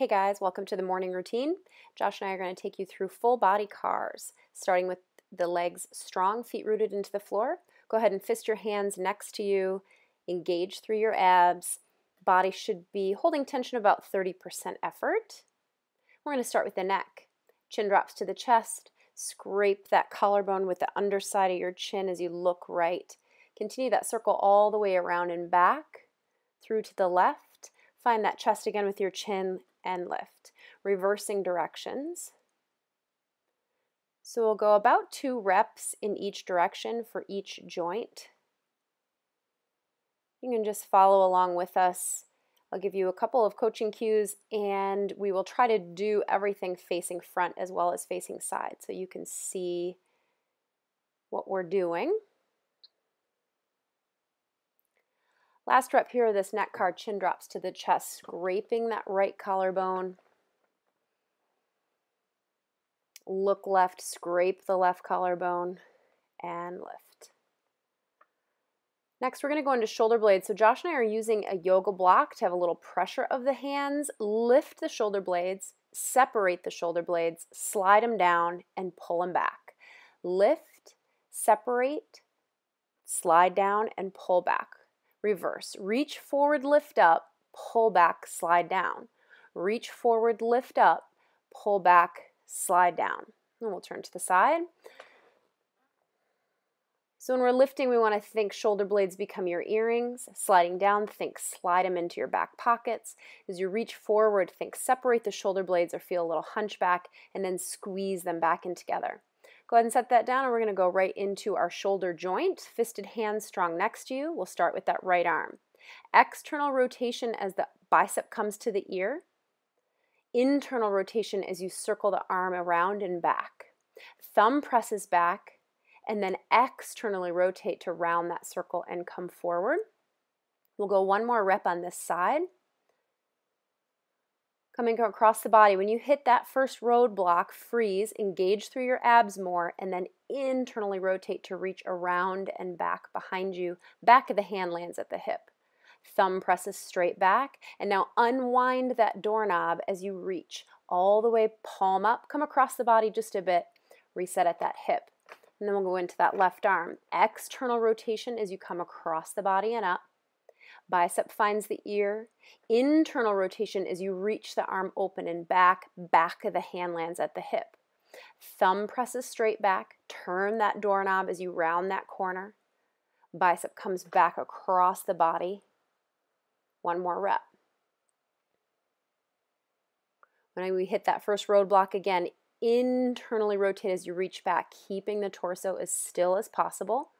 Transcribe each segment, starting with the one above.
Hey guys, welcome to the morning routine. Josh and I are going to take you through full body cars, starting with the legs strong, feet rooted into the floor. Go ahead and fist your hands next to you, engage through your abs. Body should be holding tension about 30% effort. We're going to start with the neck. Chin drops to the chest. Scrape that collarbone with the underside of your chin as you look right. Continue that circle all the way around and back through to the left. Find that chest again with your chin and lift, reversing directions. So we'll go about two reps in each direction for each joint. You can just follow along with us. I'll give you a couple of coaching cues and we will try to do everything facing front as well as facing side so you can see what we're doing. Last rep here, this neck CAR, chin drops to the chest, scraping that right collarbone. Look left, scrape the left collarbone, and lift. Next, we're going to go into shoulder blades. So Josh and I are using a yoga block to have a little pressure of the hands. Lift the shoulder blades, separate the shoulder blades, slide them down, and pull them back. Lift, separate, slide down, and pull back reverse. Reach forward, lift up, pull back, slide down. Reach forward, lift up, pull back, slide down. And we'll turn to the side. So when we're lifting, we want to think shoulder blades become your earrings. Sliding down, think slide them into your back pockets. As you reach forward, think separate the shoulder blades or feel a little hunchback and then squeeze them back in together. Go ahead and set that down and we're going to go right into our shoulder joint. Fisted hands strong next to you. We'll start with that right arm. External rotation as the bicep comes to the ear. Internal rotation as you circle the arm around and back. Thumb presses back and then externally rotate to round that circle and come forward. We'll go one more rep on this side coming across the body. When you hit that first roadblock, freeze, engage through your abs more, and then internally rotate to reach around and back behind you. Back of the hand lands at the hip. Thumb presses straight back, and now unwind that doorknob as you reach all the way palm up. Come across the body just a bit, reset at that hip. And then we'll go into that left arm. External rotation as you come across the body and up. Bicep finds the ear. Internal rotation as you reach the arm open and back, back of the hand lands at the hip. Thumb presses straight back. Turn that doorknob as you round that corner. Bicep comes back across the body. One more rep. When we hit that first roadblock again, internally rotate as you reach back, keeping the torso as still as possible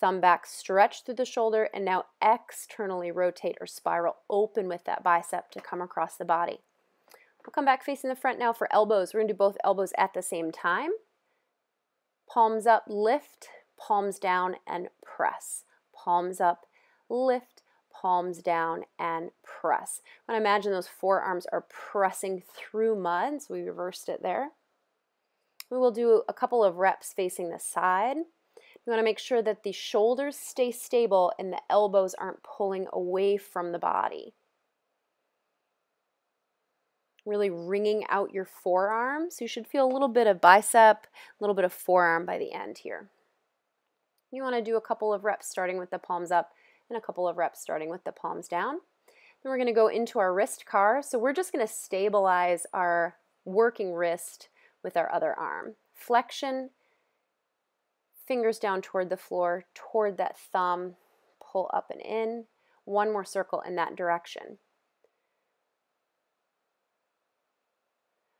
thumb back, stretch through the shoulder, and now externally rotate or spiral open with that bicep to come across the body. We'll come back facing the front now for elbows. We're going to do both elbows at the same time. Palms up, lift, palms down, and press. Palms up, lift, palms down, and press. I want to imagine those forearms are pressing through mud, so we reversed it there. We will do a couple of reps facing the side. You want to make sure that the shoulders stay stable and the elbows aren't pulling away from the body. Really wringing out your forearms. You should feel a little bit of bicep, a little bit of forearm by the end here. You want to do a couple of reps starting with the palms up and a couple of reps starting with the palms down. Then we're going to go into our wrist car. So we're just going to stabilize our working wrist with our other arm. Flexion fingers down toward the floor, toward that thumb, pull up and in. One more circle in that direction.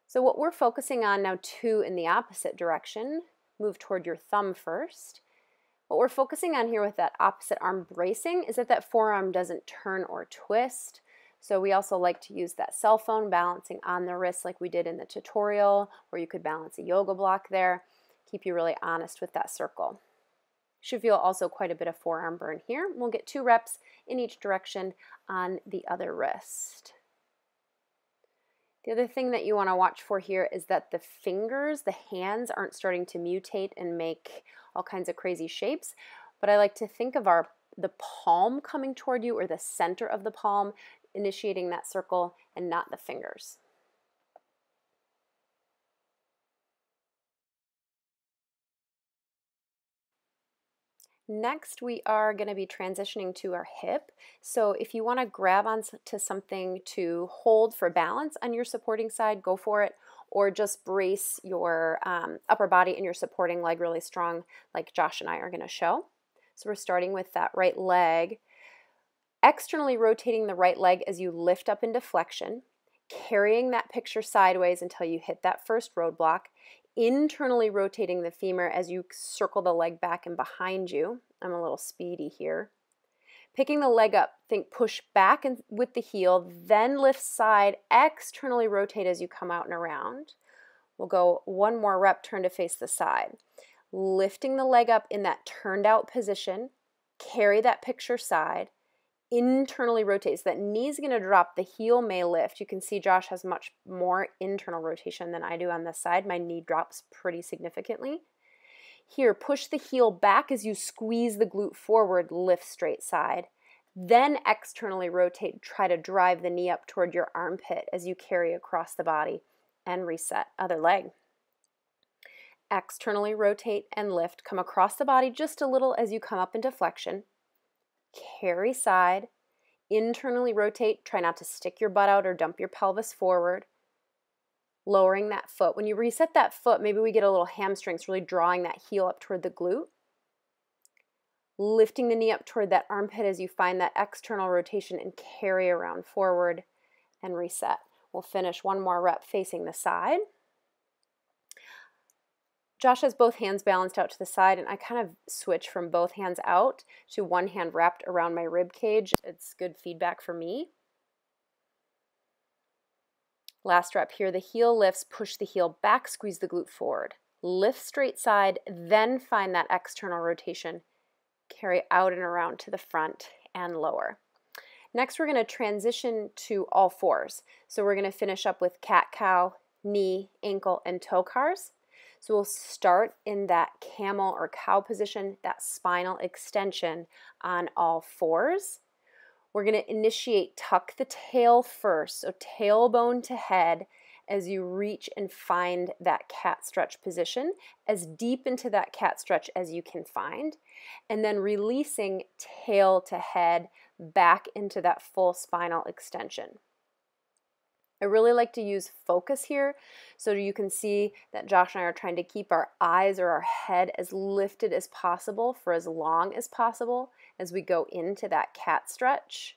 So what we're focusing on now two in the opposite direction, move toward your thumb first. What we're focusing on here with that opposite arm bracing is that that forearm doesn't turn or twist. So we also like to use that cell phone balancing on the wrist like we did in the tutorial, where you could balance a yoga block there keep you really honest with that circle. Should feel also quite a bit of forearm burn here. We'll get two reps in each direction on the other wrist. The other thing that you want to watch for here is that the fingers, the hands, aren't starting to mutate and make all kinds of crazy shapes. But I like to think of our the palm coming toward you or the center of the palm initiating that circle and not the fingers. Next, we are going to be transitioning to our hip. So if you want to grab onto something to hold for balance on your supporting side, go for it. Or just brace your um, upper body and your supporting leg really strong like Josh and I are going to show. So we're starting with that right leg. Externally rotating the right leg as you lift up into flexion, carrying that picture sideways until you hit that first roadblock internally rotating the femur as you circle the leg back and behind you. I'm a little speedy here. Picking the leg up, think push back and with the heel, then lift side, externally rotate as you come out and around. We'll go one more rep, turn to face the side. Lifting the leg up in that turned out position, carry that picture side, internally rotates. That knee is going to drop, the heel may lift. You can see Josh has much more internal rotation than I do on this side. My knee drops pretty significantly. Here, push the heel back as you squeeze the glute forward, lift straight side. Then externally rotate, try to drive the knee up toward your armpit as you carry across the body and reset. Other leg. Externally rotate and lift. Come across the body just a little as you come up into flexion carry side, internally rotate, try not to stick your butt out or dump your pelvis forward, lowering that foot. When you reset that foot, maybe we get a little hamstrings, really drawing that heel up toward the glute. Lifting the knee up toward that armpit as you find that external rotation and carry around forward and reset. We'll finish one more rep facing the side. Josh has both hands balanced out to the side, and I kind of switch from both hands out to one hand wrapped around my rib cage. It's good feedback for me. Last rep here, the heel lifts, push the heel back, squeeze the glute forward. Lift straight side, then find that external rotation. Carry out and around to the front and lower. Next, we're going to transition to all fours. So we're going to finish up with cat-cow, knee, ankle, and toe cars. So we'll start in that camel or cow position, that spinal extension on all fours. We're going to initiate tuck the tail first, so tailbone to head as you reach and find that cat stretch position, as deep into that cat stretch as you can find, and then releasing tail to head back into that full spinal extension. I really like to use focus here so you can see that Josh and I are trying to keep our eyes or our head as lifted as possible for as long as possible as we go into that cat stretch.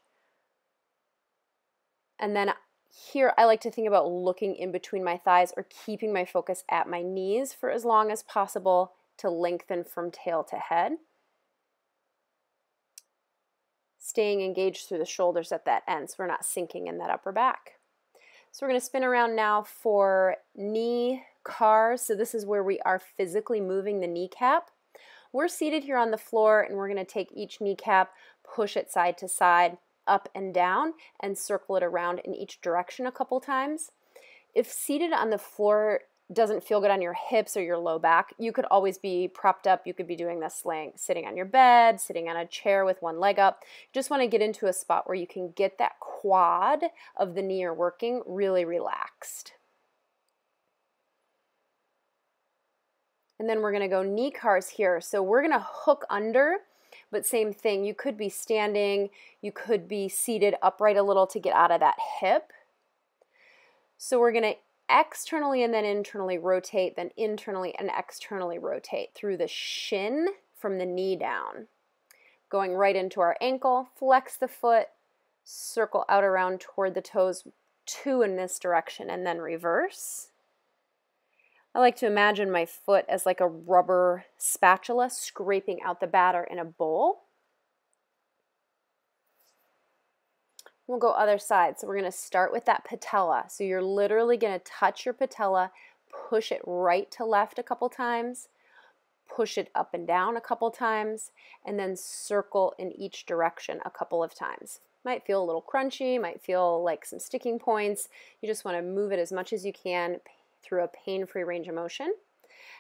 And then here I like to think about looking in between my thighs or keeping my focus at my knees for as long as possible to lengthen from tail to head. Staying engaged through the shoulders at that end so we're not sinking in that upper back. So we're going to spin around now for knee cars. So this is where we are physically moving the kneecap. We're seated here on the floor and we're going to take each kneecap, push it side to side, up and down, and circle it around in each direction a couple times. If seated on the floor doesn't feel good on your hips or your low back, you could always be propped up. You could be doing this laying, sitting on your bed, sitting on a chair with one leg up. Just want to get into a spot where you can get that quad of the knee you're working really relaxed. And then we're going to go knee cars here. So we're going to hook under, but same thing. You could be standing, you could be seated upright a little to get out of that hip. So we're going to externally and then internally rotate, then internally and externally rotate through the shin from the knee down. Going right into our ankle, flex the foot, circle out around toward the toes, two in this direction, and then reverse. I like to imagine my foot as like a rubber spatula scraping out the batter in a bowl. We'll go other side. So we're going to start with that patella. So you're literally going to touch your patella, push it right to left a couple times, push it up and down a couple times, and then circle in each direction a couple of times. Might feel a little crunchy, might feel like some sticking points. You just want to move it as much as you can through a pain-free range of motion.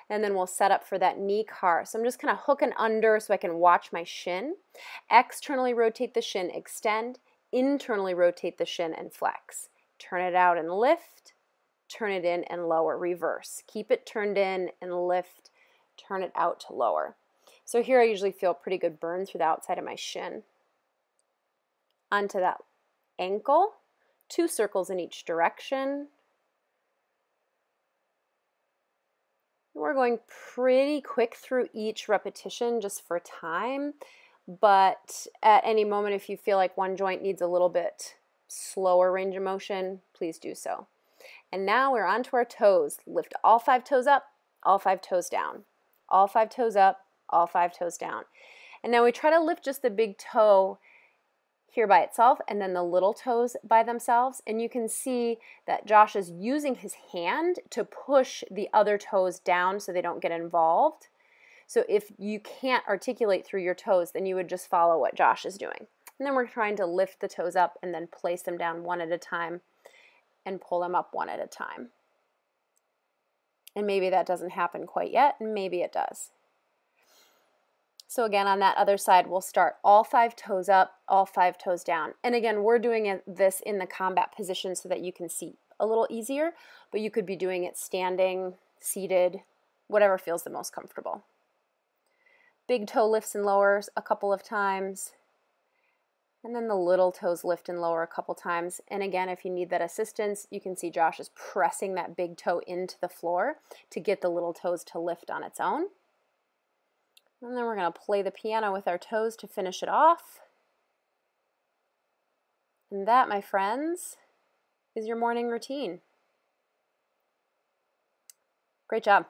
And then we'll set up for that knee car. So I'm just kind of hooking under so I can watch my shin. Externally rotate the shin, extend, internally rotate the shin and flex. Turn it out and lift, turn it in and lower, reverse. Keep it turned in and lift, turn it out to lower. So here I usually feel pretty good burn through the outside of my shin. Onto that ankle, two circles in each direction. We're going pretty quick through each repetition just for time, but at any moment if you feel like one joint needs a little bit slower range of motion, please do so. And now we're onto our toes. Lift all five toes up, all five toes down. All five toes up, all five toes down. And now we try to lift just the big toe here by itself and then the little toes by themselves. And you can see that Josh is using his hand to push the other toes down so they don't get involved. So if you can't articulate through your toes, then you would just follow what Josh is doing. And then we're trying to lift the toes up and then place them down one at a time and pull them up one at a time. And maybe that doesn't happen quite yet, and maybe it does. So again, on that other side, we'll start all five toes up, all five toes down. And again, we're doing this in the combat position so that you can see a little easier, but you could be doing it standing, seated, whatever feels the most comfortable. Big toe lifts and lowers a couple of times. And then the little toes lift and lower a couple times. And again, if you need that assistance, you can see Josh is pressing that big toe into the floor to get the little toes to lift on its own. And then we're going to play the piano with our toes to finish it off. And that, my friends, is your morning routine. Great job.